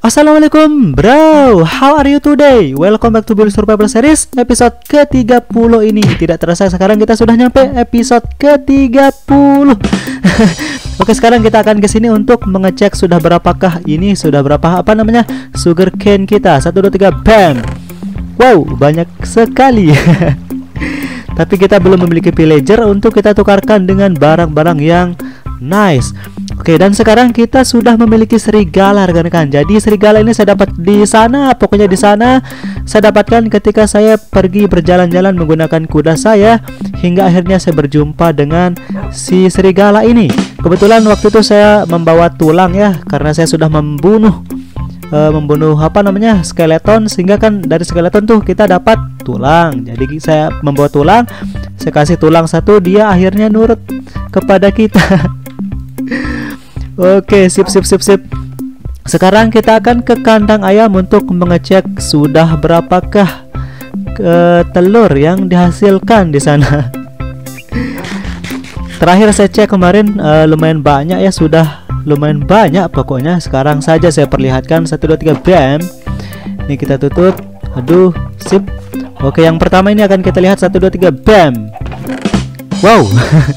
Assalamualaikum bro, how are you today? Welcome back to Build Survival Series episode ke-30 ini. Tidak terasa sekarang kita sudah nyampe episode ke-30 Oke sekarang kita akan ke sini untuk mengecek sudah berapakah ini Sudah berapa apa namanya sugar cane kita. 1, 2, 3, bam. Wow banyak sekali. Tapi kita belum memiliki villager untuk kita tukarkan dengan barang-barang yang nice Oke dan sekarang kita sudah memiliki serigala rekan-rekan. Jadi serigala ini saya dapat di sana, pokoknya di sana saya dapatkan ketika saya pergi berjalan-jalan menggunakan kuda saya hingga akhirnya saya berjumpa dengan si serigala ini. Kebetulan waktu itu saya membawa tulang ya karena saya sudah membunuh uh, membunuh apa namanya skeleton sehingga kan dari skeleton tuh kita dapat tulang. Jadi saya membawa tulang, saya kasih tulang satu dia akhirnya nurut kepada kita. Oke, sip sip sip sip. Sekarang kita akan ke kandang ayam untuk mengecek sudah berapakah ke telur yang dihasilkan di sana. Terakhir saya cek kemarin uh, lumayan banyak ya sudah lumayan banyak pokoknya. Sekarang saja saya perlihatkan 1 2 3 bam. Ini kita tutup. Aduh, sip. Oke, yang pertama ini akan kita lihat 1 2 3 bam. Wow,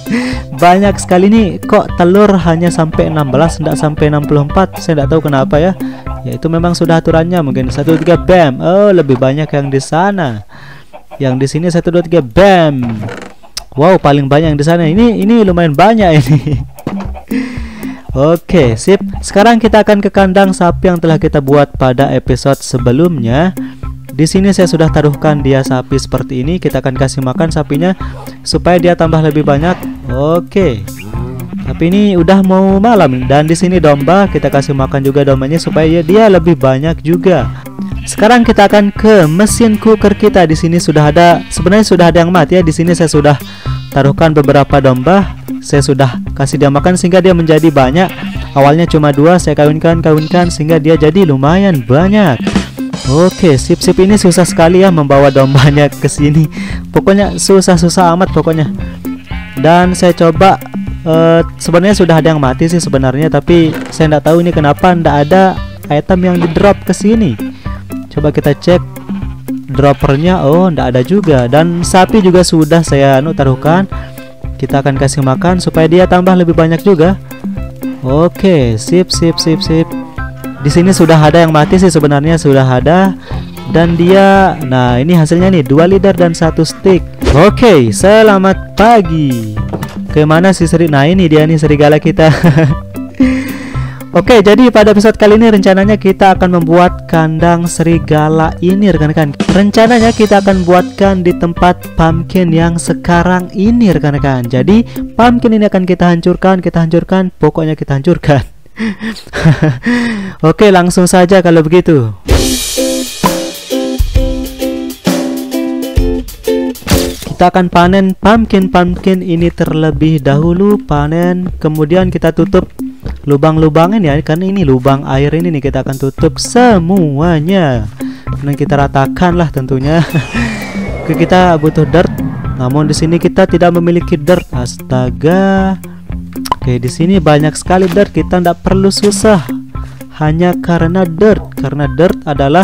banyak sekali nih. Kok telur hanya sampai 16, tidak sampai 64? Saya tidak tahu kenapa ya. Ya itu memang sudah aturannya. Mungkin 1 2 3 bam. Oh, lebih banyak yang di sana. Yang di sini 1 2 3 bam. Wow, paling banyak yang di sana. Ini ini lumayan banyak ini. Oke, sip. Sekarang kita akan ke kandang sapi yang telah kita buat pada episode sebelumnya. Di sini saya sudah taruhkan dia sapi seperti ini. Kita akan kasih makan sapinya supaya dia tambah lebih banyak. Oke. Tapi ini udah mau malam dan di sini domba kita kasih makan juga dombanya supaya dia lebih banyak juga. Sekarang kita akan ke mesin cooker kita. Di sini sudah ada sebenarnya sudah ada yang mati ya. Di sini saya sudah taruhkan beberapa domba. Saya sudah kasih dia makan sehingga dia menjadi banyak. Awalnya cuma dua, saya kawinkan kawinkan sehingga dia jadi lumayan banyak. Oke, sip-sip ini susah sekali ya membawa dombanya ke sini. Pokoknya susah-susah amat pokoknya. Dan saya coba uh, sebenarnya sudah ada yang mati sih sebenarnya, tapi saya tidak tahu ini kenapa tidak ada item yang di drop ke sini. Coba kita cek droppernya. Oh, tidak ada juga. Dan sapi juga sudah saya anu taruhkan. Kita akan kasih makan supaya dia tambah lebih banyak juga. Oke, sip sip sip sip. Di sini sudah ada yang mati sih sebenarnya sudah ada dan dia nah ini hasilnya nih dua leader dan satu stick. Oke, okay, selamat pagi. Ke mana sih seri? Nah ini dia nih serigala kita. Oke, okay, jadi pada episode kali ini rencananya kita akan membuat kandang serigala ini rekan-rekan. Rencananya kita akan buatkan di tempat pumpkin yang sekarang ini rekan-rekan. Jadi pumpkin ini akan kita hancurkan, kita hancurkan, pokoknya kita hancurkan. Oke, langsung saja kalau begitu. Kita akan panen pumpkin-pumpkin ini terlebih dahulu panen, kemudian kita tutup lubang-lubangnya ya karena ini lubang air ini nih kita akan tutup semuanya. Dan kita ratakan lah tentunya. Oke, kita butuh dirt. Namun di sini kita tidak memiliki dirt. Astaga. Oke, di sini banyak sekali dirt. Kita tidak perlu susah. Hanya karena dirt. Karena dirt adalah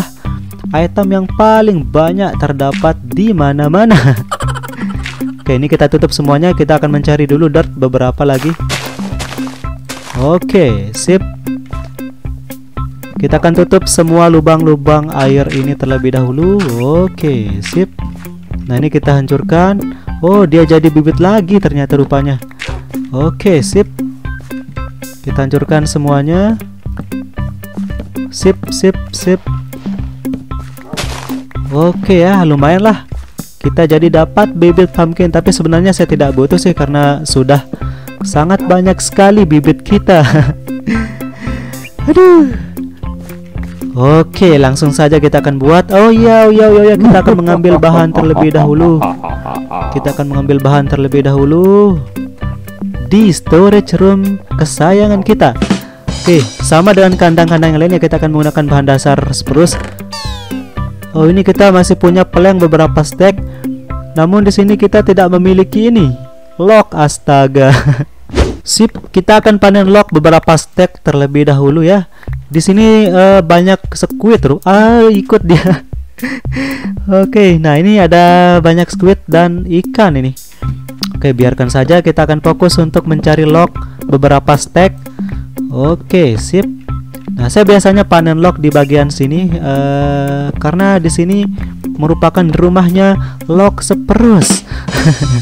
item yang paling banyak terdapat di mana-mana. Oke, ini kita tutup semuanya. Kita akan mencari dulu dirt beberapa lagi. Oke, sip. Kita akan tutup semua lubang-lubang air ini terlebih dahulu. Oke, sip. Nah, ini kita hancurkan. Oh, dia jadi bibit lagi ternyata rupanya. Oke, sip. Kita hancurkan semuanya. Sip, sip, sip. Oke ya, lumayan lah. Kita jadi dapat bibit pumpkin, tapi sebenarnya saya tidak butuh sih karena sudah sangat banyak sekali bibit kita. Aduh. Oke, langsung saja kita akan buat. Oh iya, oh iya, oh iya, kita akan mengambil bahan terlebih dahulu. Kita akan mengambil bahan terlebih dahulu di storage room kesayangan kita. Oke, sama dengan kandang-kandang lainnya kita akan menggunakan bahan dasar spruce. Oh, ini kita masih punya plank beberapa stack. Namun di sini kita tidak memiliki ini. Lock astaga. Sip, kita akan panen lock beberapa stack terlebih dahulu ya. Di sini uh, banyak squid, tuh. Ah, ikut dia. Oke, okay, nah ini ada banyak squid dan ikan ini. Oke, biarkan saja kita akan fokus untuk mencari lock beberapa stack. Oke, sip. Nah, saya biasanya panen lock di bagian sini uh, karena di sini merupakan rumahnya lock seperus.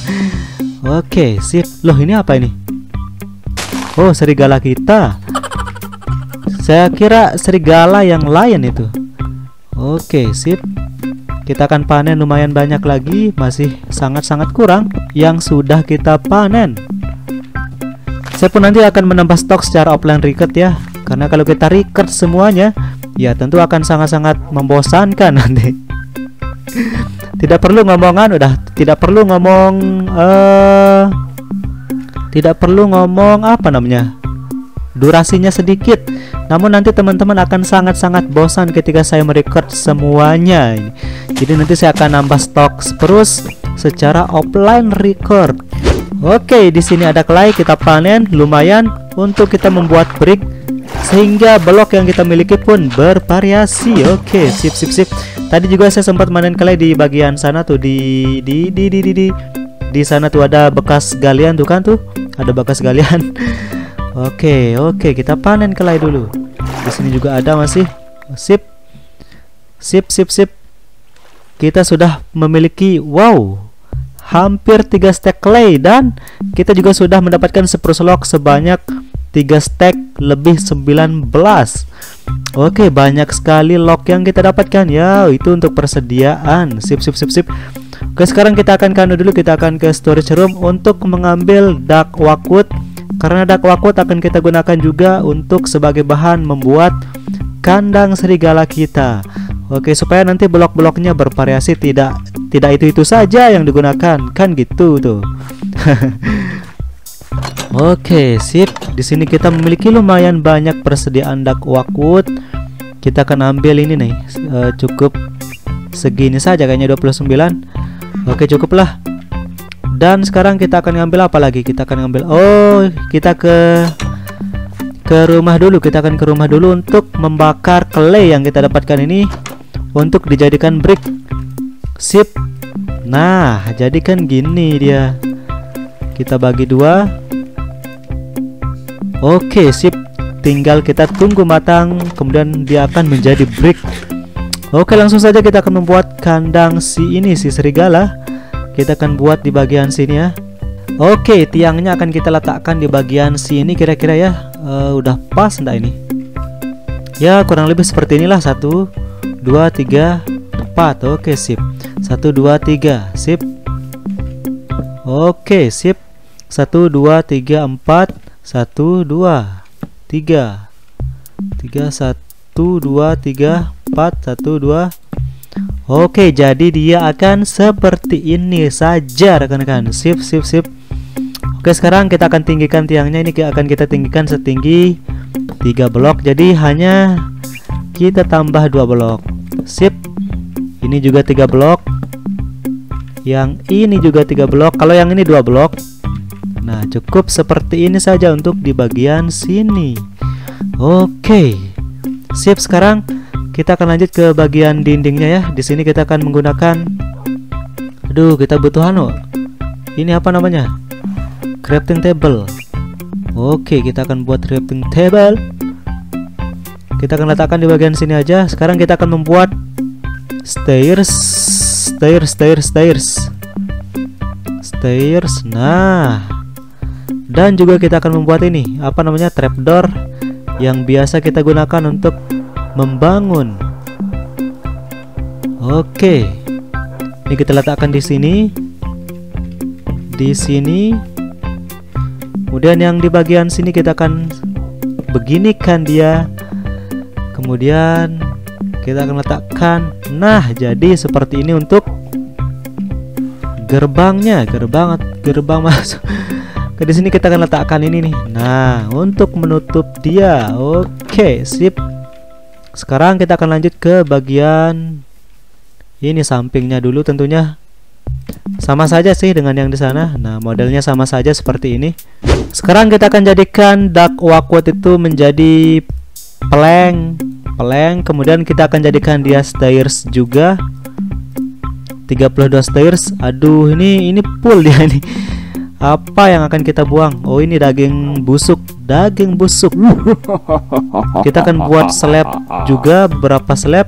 Oke, sip. Loh, ini apa ini? Oh, serigala kita. Saya kira serigala yang lain itu. Oke, sip. Kita akan panen lumayan banyak lagi, masih sangat-sangat kurang yang sudah kita panen. Saya pun nanti akan menambah stok secara offline record ya. Karena kalau kita record semuanya, ya tentu akan sangat-sangat membosankan nanti. tidak perlu ngomongan udah, tidak perlu ngomong uh, tidak perlu ngomong apa namanya durasinya sedikit namun nanti teman-teman akan sangat-sangat bosan ketika saya merecord semuanya jadi nanti saya akan nambah stok terus secara offline record. Oke di sini ada clay kita panen lumayan untuk kita membuat brick sehingga blok yang kita miliki pun bervariasi. Oke sip sip sip. Tadi juga saya sempat panen clay di bagian sana tuh di di di di di, di di sana tuh ada bekas galian tuh kan tuh? Ada bekas galian. Oke oke kita panen kelai dulu. Di sini juga ada masih. Sip. Sip sip sip. Kita sudah memiliki wow hampir tiga stack clay. Dan kita juga sudah mendapatkan seperselok sebanyak 3 stack lebih 19 Oke banyak sekali lock yang kita dapatkan. Ya itu untuk persediaan. Sip sip sip sip. Oke sekarang kita akan kanu dulu. Kita akan ke storage room untuk mengambil dark wakut karena dark wakut akan kita gunakan juga untuk sebagai bahan membuat kandang serigala kita Oke supaya nanti blok-bloknya bervariasi tidak tidak itu itu saja yang digunakan kan gitu tuh Oke, sip. Di sini kita memiliki lumayan banyak persediaan dak wakut. Kita akan ambil ini nih, uh, cukup segini saja kayaknya 29. Oke, cukuplah. Dan sekarang kita akan ngambil apa lagi? Kita akan ngambil Oh, kita ke ke rumah dulu. Kita akan ke rumah dulu untuk membakar clay yang kita dapatkan ini untuk dijadikan brick. Sip. Nah, jadikan gini dia. Kita bagi dua. Oke sip. Tinggal kita tunggu matang Kemudian dia akan menjadi brick. Oke langsung saja kita akan membuat kandang si ini si serigala. Kita akan buat di bagian sini ya. Oke tiangnya akan kita letakkan di bagian sini kira-kira ya. Uh, Udah pas enggak ini? Ya kurang lebih seperti inilah Satu Dua Tiga Empat. Oke sip. Satu Dua Tiga Sip. Oke sip. Satu Dua Tiga Empat. Satu dua tiga. Tiga satu dua tiga empat. Satu dua. Oke jadi dia akan seperti ini saja rekan-rekan. Sip sip sip. Oke sekarang kita akan tinggikan tiangnya. Ini akan kita tinggikan setinggi tiga blok. Jadi hanya kita tambah dua blok sip ini juga tiga blok yang ini juga tiga blok kalau yang ini dua blok Nah, cukup seperti ini saja untuk di bagian sini. Oke. Sip, sekarang kita akan lanjut ke bagian dindingnya ya. Di sini kita akan menggunakan Aduh, kita butuh anu. Ini apa namanya? Crafting table. Oke, kita akan buat crafting table. Kita akan letakkan di bagian sini aja. Sekarang kita akan membuat stairs, stairs, stairs, stairs. Stairs. Nah, dan juga kita akan membuat ini apa namanya trapdoor yang biasa kita gunakan untuk membangun oke ini kita letakkan di sini di sini kemudian yang di bagian sini kita akan beginikan dia kemudian kita akan letakkan nah jadi seperti ini untuk gerbangnya gerbang gerbang masuk Oke, di sini kita akan letakkan ini nih. Nah, untuk menutup dia. Oke, sip. Sekarang kita akan lanjut ke bagian ini sampingnya dulu tentunya. sama saja sih dengan yang di sana nah modelnya sama saja seperti ini sekarang kita akan jadikan duck wakut itu menjadi plank plank kemudian kita akan jadikan dia stairs juga. 32 stairs. Aduh ini ini full dia nih apa yang akan kita buang? Oh ini daging busuk. Daging busuk. Kita akan buat slab juga. Beberapa slab?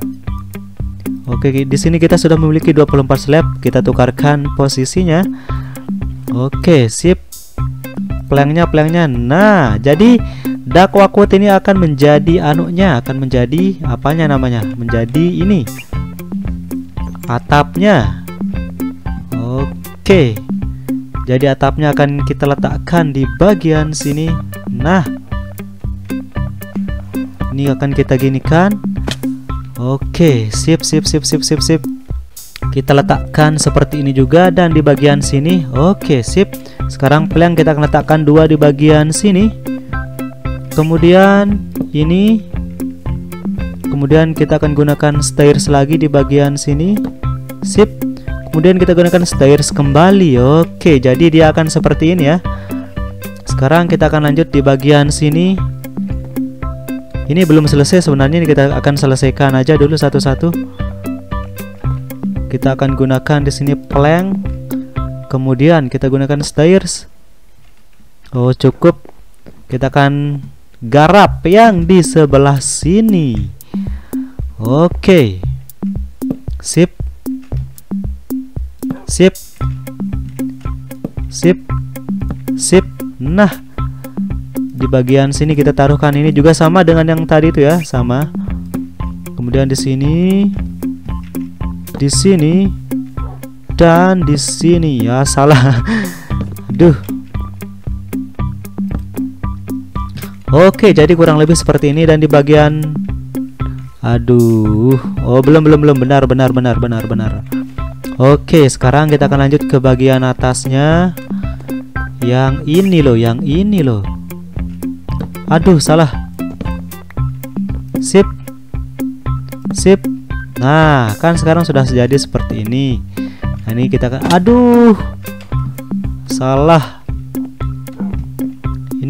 Oke, di sini kita sudah memiliki 24 slab. Kita tukarkan posisinya. Oke, sip. Planknya, planknya. Nah, jadi dakwakut ini akan menjadi anunya, akan menjadi apanya namanya? Menjadi ini. Atapnya. Oke. Jadi atapnya akan kita letakkan di bagian sini. Nah. Ini akan kita ginikan Oke, sip sip sip sip sip sip. Kita letakkan seperti ini juga dan di bagian sini. Oke, sip. Sekarang plank kita akan letakkan dua di bagian sini. Kemudian ini Kemudian kita akan gunakan stairs lagi di bagian sini. Sip. Kemudian kita gunakan stairs kembali. Oke, jadi dia akan seperti ini ya. Sekarang kita akan lanjut di bagian sini. Ini belum selesai sebenarnya ini kita akan selesaikan aja dulu satu-satu. Kita akan gunakan di sini plank. Kemudian kita gunakan stairs. Oh, cukup. Kita akan garap yang di sebelah sini. Oke. Sip. Sip. Sip. Sip. Nah, di bagian sini kita taruhkan ini juga sama dengan yang tadi itu ya sama kemudian di sini di sini dan di sini ya salah aduh Oke jadi kurang lebih seperti ini dan di bagian Aduh Oh belum belum belum benar benar benar benar benar Oke sekarang kita akan lanjut ke bagian atasnya Yang ini loh yang ini loh Aduh, salah. Sip. Sip. Nah, kan sekarang sudah jadi seperti ini. Nah, ini kita kan aduh. Salah.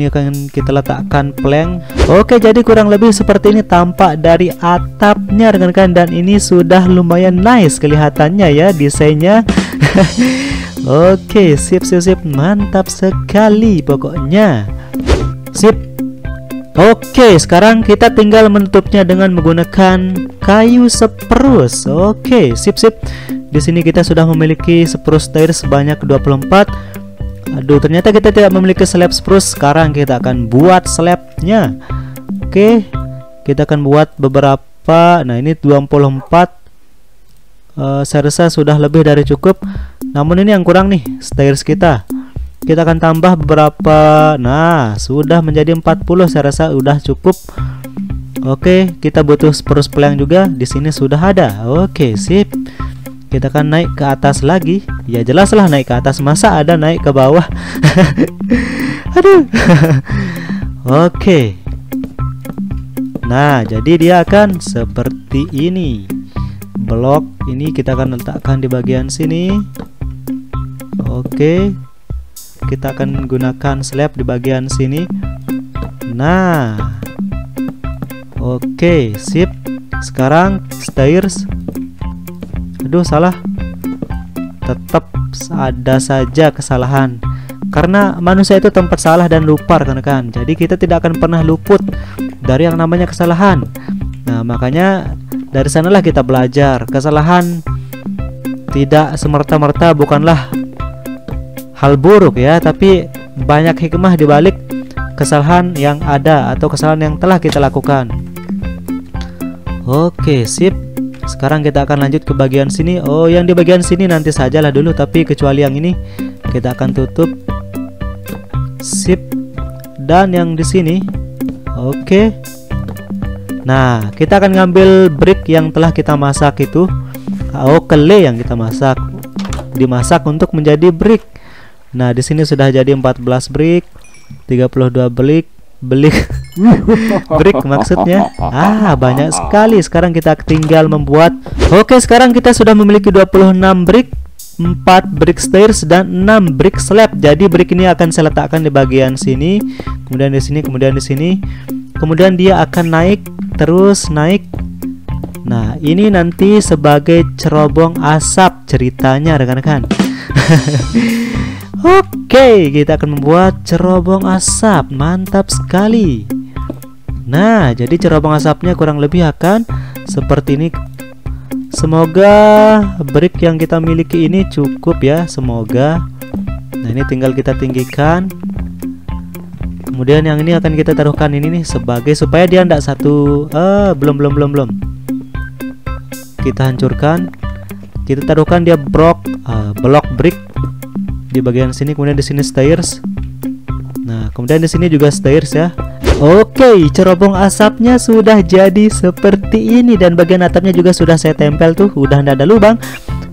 Ini akan kita letakkan plank. Oke, jadi kurang lebih seperti ini tampak dari atapnya rekan-rekan dan ini sudah lumayan nice kelihatannya ya desainnya. Oke, sip sip sip, mantap sekali pokoknya. Sip. Oke, sekarang kita tinggal menutupnya dengan menggunakan kayu seprus. Oke, sip sip. Di sini kita sudah memiliki seprus tire sebanyak 24. Aduh, ternyata kita tidak memiliki slab spruce. Sekarang kita akan buat slabnya. Oke, kita akan buat beberapa. Nah, ini 24. Uh, saya rasa sudah lebih dari cukup. Namun ini yang kurang nih, stairs kita kita akan tambah beberapa nah sudah menjadi 40 saya rasa sudah cukup Oke kita butuh spruce plank juga di sini sudah ada Oke sip kita akan naik ke atas lagi. Ya jelaslah naik ke atas. Masa ada naik ke bawah? Aduh. Oke. Nah jadi dia akan seperti ini. Blok ini kita akan letakkan di bagian sini. Oke. Kita akan gunakan slab di bagian sini. Nah. Oke okay, sip. Sekarang stairs aduh salah. Tetap ada saja kesalahan. Karena manusia itu tempat salah dan lupa rekan-rekan. Jadi kita tidak akan pernah luput dari yang namanya kesalahan. Nah makanya dari sanalah kita belajar. Kesalahan tidak semerta-merta bukanlah hal buruk ya, tapi banyak hikmah di balik kesalahan yang ada atau kesalahan yang telah kita lakukan. Oke, sip. Sekarang kita akan lanjut ke bagian sini. Oh, yang di bagian sini nanti sajalah dulu, tapi kecuali yang ini kita akan tutup. Sip. Dan yang di sini. Oke. Nah, kita akan ngambil brick yang telah kita masak itu. Oh, kele yang kita masak dimasak untuk menjadi brick. Nah, di sini sudah jadi 14 brick, 32 brick, beli brick maksudnya. Ah, banyak sekali. Sekarang kita tinggal membuat. Oke, sekarang kita sudah memiliki 26 brick. 4 brick stairs dan 6 brick slab. Jadi brick ini akan saya letakkan di bagian sini, kemudian di sini, kemudian di sini. Kemudian dia akan naik terus naik. Nah, ini nanti sebagai cerobong asap ceritanya rekan-rekan. Oke, kita akan membuat cerobong asap. Mantap sekali. Nah, jadi cerobong asapnya kurang lebih akan seperti ini. Semoga brick yang kita miliki ini cukup ya. Semoga. Nah ini tinggal kita tinggikan. Kemudian yang ini akan kita taruhkan ini nih Sebagai supaya dia tidak satu eh, Belum belum belum belum. Kita hancurkan. Kita taruhkan dia blok uh, Blok brick Di bagian sini kemudian di sini stairs Nah kemudian di sini juga stairs ya Oke, cerobong asapnya sudah jadi seperti ini dan bagian atapnya juga sudah saya tempel tuh, udah tidak ada lubang.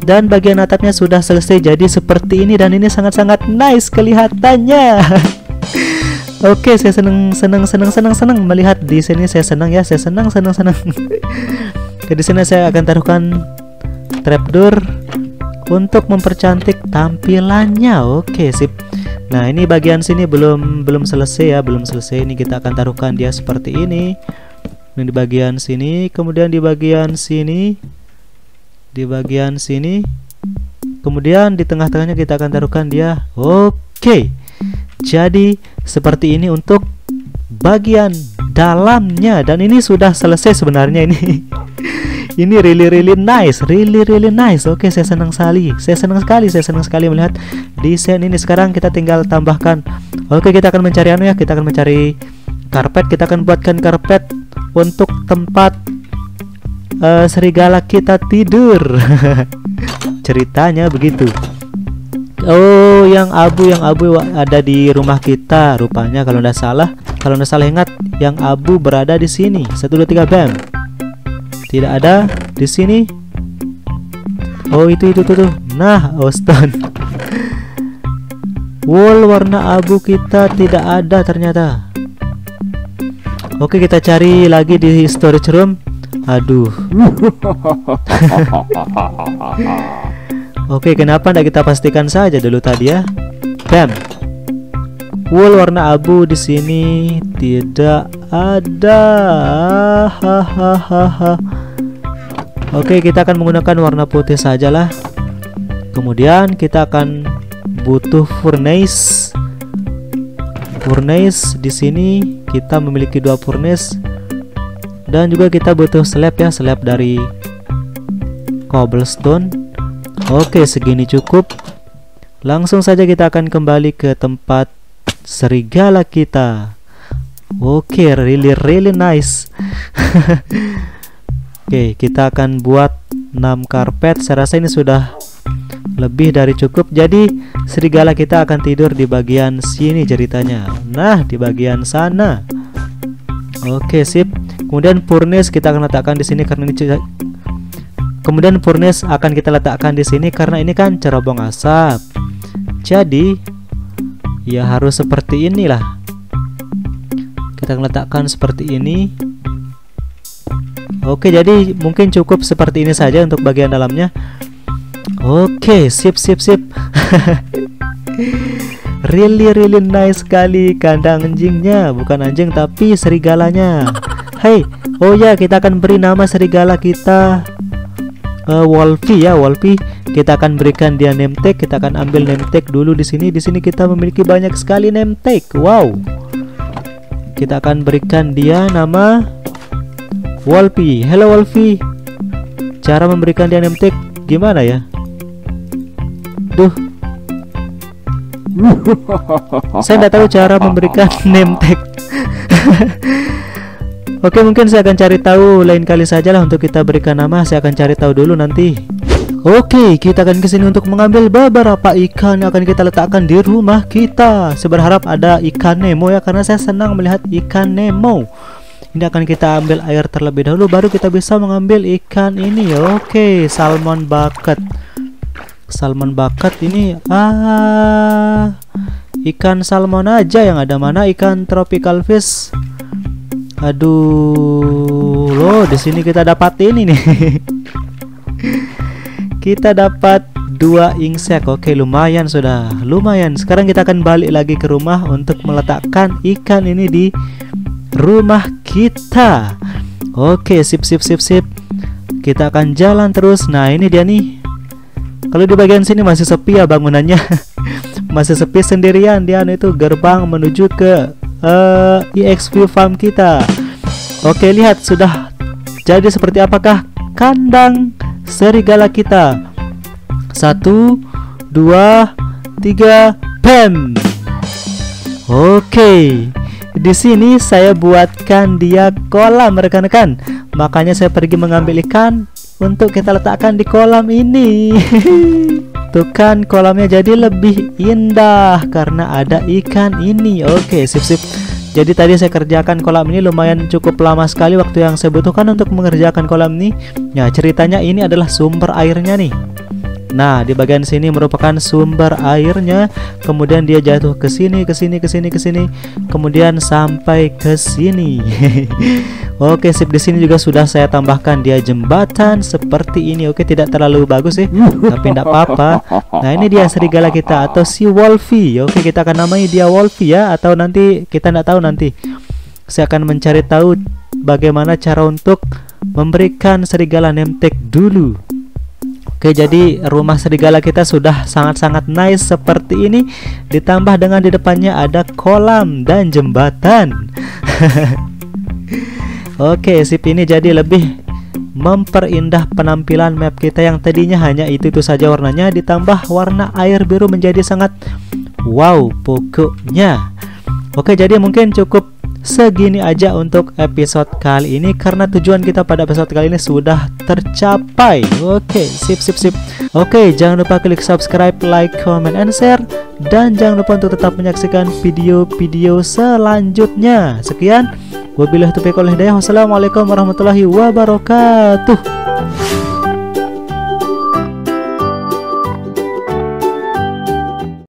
Dan bagian atapnya sudah selesai jadi seperti ini dan ini sangat-sangat nice kelihatannya. Oke, saya senang senang senang senang senang melihat di sini saya senang ya, saya senang senang senang. di sini saya akan taruhkan trapdoor untuk mempercantik tampilannya. Oke, sip. Nah ini bagian sini belum belum selesai ya belum selesai. Ini kita akan taruhkan dia seperti ini. Ini di bagian sini kemudian di bagian sini di bagian sini. Kemudian di tengah-tengahnya kita akan taruhkan dia. Oke. Jadi seperti ini untuk bagian dalamnya. Dan ini sudah selesai sebenarnya ini. Ini really really nice. Really really nice. Oke saya senang sekali. Saya senang sekali saya senang sekali melihat desain ini. Sekarang kita tinggal tambahkan. Oke kita akan mencari anu ya. Kita akan mencari karpet. Kita akan buatkan karpet untuk tempat uh, serigala kita tidur. Ceritanya begitu Oh, yang abu, yang abu ada di rumah kita. Rupanya kalau tidak salah, kalau tidak salah ingat, yang abu berada di sini. Satu dua tiga bam. Tidak ada di sini. Oh, itu itu tuh. tuh. Nah, Austin. Wall warna abu kita tidak ada ternyata. Oke, kita cari lagi di storage room. Aduh. Oke, kenapa tidak kita pastikan saja dulu tadi ya? Bam. Wool warna abu di sini tidak ada. Hahaha. Oke, kita akan menggunakan warna putih sajalah. Kemudian kita akan butuh furnace. Furnace di sini kita memiliki dua furnace dan juga kita butuh slab ya, slab dari cobblestone. Oke, segini cukup. Langsung saja kita akan kembali ke tempat serigala kita. Oke, really really nice. Oke, kita akan buat 6 karpet. Saya rasa ini sudah lebih dari cukup. Jadi, serigala kita akan tidur di bagian sini ceritanya. Nah, di bagian sana. Oke, sip. Kemudian furnace kita akan letakkan di sini karena ini Kemudian furnace akan kita letakkan di sini karena ini kan cerobong asap. Jadi, ya harus seperti inilah. Kita letakkan seperti ini. Oke jadi mungkin cukup seperti ini saja untuk bagian dalamnya. Oke sip sip sip. Really really nice sekali kandang anjingnya. Bukan anjing tapi serigalanya. Hey, oh ya kita akan beri nama serigala kita uh, Wolfie ya Wolfie. Kita akan berikan dia name tag kita akan ambil name tag dulu di sini. Di sini kita memiliki banyak sekali name tag. Wow. Kita akan berikan dia nama Wolfie. Hello Wolfie. Cara memberikan dia name tag gimana ya? Duh. Saya tidak tahu cara memberikan name tag Oke mungkin saya akan cari tahu lain kali saja lah untuk kita berikan nama. Saya akan cari tahu dulu nanti. Oke kita akan ke sini untuk mengambil beberapa ikan yang akan kita letakkan di rumah kita. Saya ada ikan Nemo ya karena saya senang melihat ikan Nemo. Ini akan kita ambil air terlebih dahulu baru kita bisa mengambil ikan ini. Oke salmon bucket. Salmon bucket ini ah Ikan salmon aja yang ada. Mana ikan tropical fish Aduh, loh di sini kita dapat ini nih. kita dapat dua insek. Oke lumayan sudah Lumayan. Sekarang kita akan balik lagi ke rumah Untuk meletakkan ikan ini di rumah kita. Oke sip sip sip sip. Kita akan jalan terus. Nah ini dia nih. Kalau di bagian sini masih sepi ya bangunannya. Masih sepi sendirian. Dia itu gerbang menuju ke uh, EXP farm kita Oke lihat sudah Jadi seperti apakah kandang serigala kita satu, dua, tiga, bam. Oke, di sini saya buatkan dia kolam rekan-rekan. Makanya saya pergi mengambil ikan untuk kita letakkan di kolam ini. Tuh kan kolamnya jadi lebih indah karena ada ikan ini. Oke, sip sip. Jadi tadi saya kerjakan kolam ini lumayan cukup lama sekali waktu yang saya butuhkan untuk mengerjakan kolam ini. Ya, ceritanya ini adalah sumber airnya nih. Nah, di bagian sini merupakan sumber airnya, kemudian dia jatuh ke sini, ke sini, ke sini, ke sini, kemudian sampai ke sini. Oke, sip di sini juga sudah saya tambahkan dia jembatan seperti ini. Oke, tidak terlalu bagus sih, tapi tidak apa-apa. Nah, ini dia serigala kita atau si Wolfie. Oke, kita akan namai dia Wolfie ya atau nanti kita tidak tahu nanti. Saya akan mencari tahu bagaimana cara untuk memberikan serigala name tag dulu. Oke jadi rumah serigala kita sudah sangat-sangat nice seperti ini. Ditambah dengan di depannya ada kolam dan jembatan. Oke sip ini jadi lebih memperindah penampilan map kita yang tadinya hanya itu-itu saja warnanya Ditambah warna air biru menjadi sangat wow pokoknya. Oke jadi mungkin cukup segini aja untuk episode kali ini karena tujuan kita pada episode kali ini sudah tercapai. Oke, sip sip sip. Oke, jangan lupa klik subscribe, like, comment, and share dan jangan lupa untuk tetap menyaksikan video-video selanjutnya. Sekian, wabillahi taufiq wal hidayah. Wassalamualaikum warahmatullahi wabarakatuh.